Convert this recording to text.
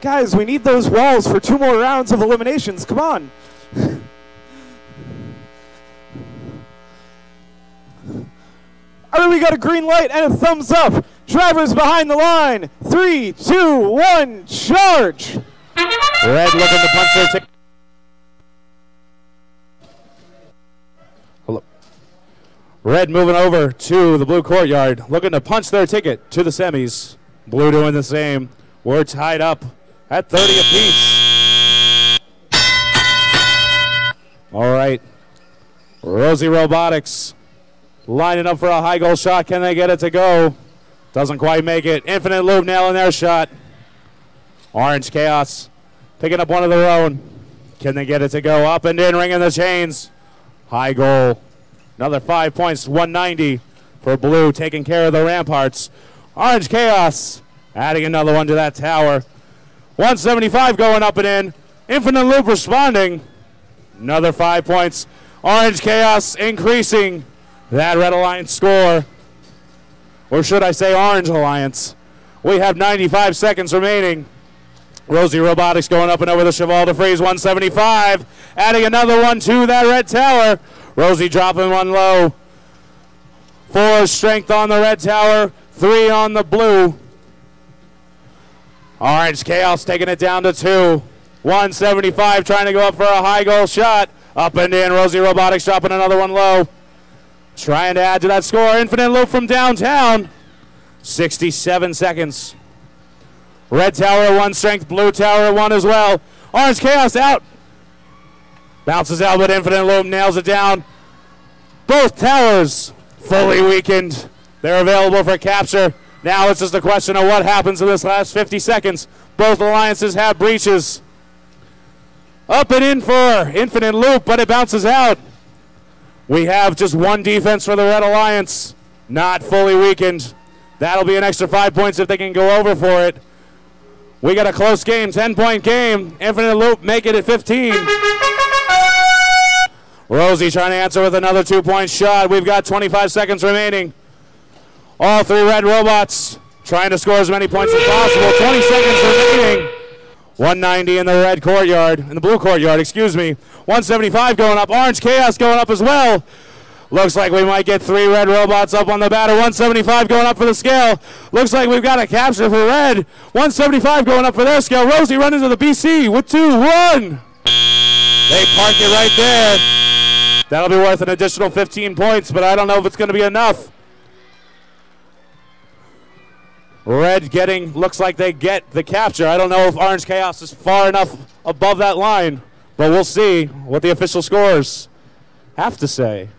Guys, we need those walls for two more rounds of eliminations. Come on. All right, we got a green light and a thumbs up. Drivers behind the line. Three, two, one, charge. Red looking to punch their ticket. Hello. Red moving over to the blue courtyard, looking to punch their ticket to the semis. Blue doing the same. We're tied up at 30 apiece. All right. Rosie Robotics lining up for a high goal shot. Can they get it to go? Doesn't quite make it. Infinite Loop nailing their shot. Orange Chaos picking up one of their own. Can they get it to go up and in, ringing the chains? High goal. Another five points, 190 for Blue, taking care of the Ramparts. Orange Chaos adding another one to that tower. 175 going up and in. Infinite Loop responding. Another five points. Orange Chaos increasing that Red Alliance score. Or should I say Orange Alliance. We have 95 seconds remaining. Rosie Robotics going up and over the Cheval de Frise 175. Adding another one to that red tower. Rosie dropping one low. Four strength on the red tower. Three on the blue. Orange Chaos taking it down to two. 175 trying to go up for a high goal shot. Up and in. Rosie Robotics dropping another one low. Trying to add to that score. Infinite loop from downtown. 67 seconds. Red Tower one strength, Blue Tower one as well. Orange Chaos out. Bounces out, but Infinite Loop nails it down. Both towers fully weakened. They're available for capture. Now it's just a question of what happens in this last 50 seconds. Both alliances have breaches. Up and in for Infinite Loop, but it bounces out. We have just one defense for the Red Alliance, not fully weakened. That'll be an extra five points if they can go over for it. We got a close game, 10 point game. Infinite Loop make it at 15. Rosie trying to answer with another two point shot. We've got 25 seconds remaining. All three red robots trying to score as many points as possible. 20 seconds remaining. 190 in the red courtyard, in the blue courtyard, excuse me. 175 going up. Orange Chaos going up as well. Looks like we might get three red robots up on the batter. 175 going up for the scale. Looks like we've got a capture for red. 175 going up for their scale. Rosie running to the BC with two, one. They park it right there. That'll be worth an additional 15 points, but I don't know if it's going to be enough. Red getting, looks like they get the capture. I don't know if Orange Chaos is far enough above that line, but we'll see what the official scores have to say.